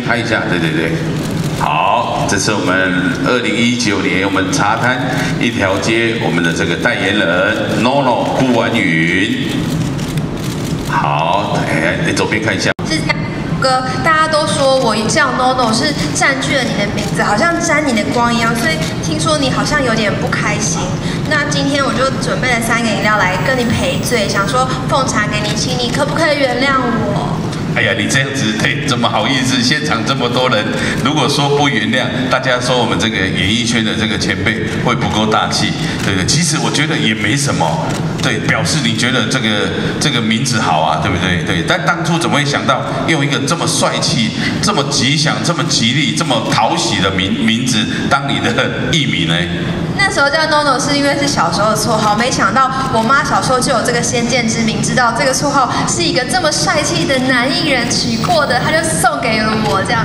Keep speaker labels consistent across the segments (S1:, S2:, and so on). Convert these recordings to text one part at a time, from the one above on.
S1: 拍一下，对对对。好，这是我们二零一九年我们茶摊一条街我们的这个代言人 NONO 顾婉云。好，哎，你左边看一下。
S2: 是哥，大家都说我叫 NONO 是占据了你的名字，好像沾你的光一样，所以听说你好像有点不开心。那今天我就准备了三个饮料来跟你赔罪，想说奉茶给你，请你可不可以原谅我？
S1: 哎呀，你这样子，对，怎么好意思？现场这么多人，如果说不原谅，大家说我们这个演艺圈的这个前辈会不够大气，对不对？其实我觉得也没什么，对，表示你觉得这个这个名字好啊，对不对？对，但当初怎么会想到用一个这么帅气、这么吉祥、这么吉利、这么讨喜的名名字当你的艺名呢？
S2: 那时候叫 NONO 是因为是小时候的绰号，没想到我妈小时候就有这个先见之明，知道这个绰号是一个这么帅气的男艺人取过的，他就送给了我这样。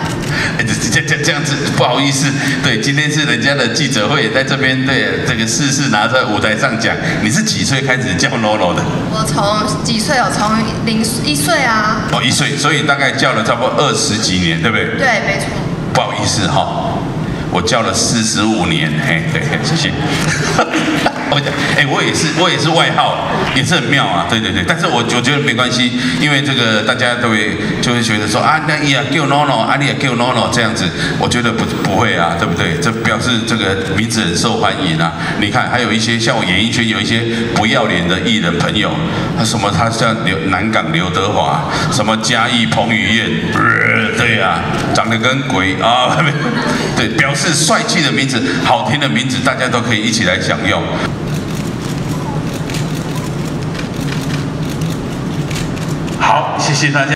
S1: 哎，这这这样子不好意思，对，今天是人家的记者会，在这边对这个事事拿在舞台上讲。你是几岁开始叫 NONO 的？
S2: 我从几岁哦？从零一岁啊。
S1: 哦，一岁，所以大概叫了差不多二十几年，对不对？
S2: 对，没错。
S1: 不好意思哈。我教了四十五年，嘿，对，谢谢。我讲，哎，我也是，我也是外号，也是很妙啊，对对对。但是我我觉得没关系，因为这个大家都会就会觉得说啊，那呀叫 NONO，阿丽也叫 NONO 这样子，我觉得不不会啊，对不对？这表示这个名字很受欢迎啊。你看，还有一些像我演艺圈有一些不要脸的艺人朋友，他什么他像刘南港刘德华，什么嘉义彭于晏，对呀，长得跟鬼啊，对，表示帅气的名字，好听的名字，大家都可以一起来享用。好，谢谢大家。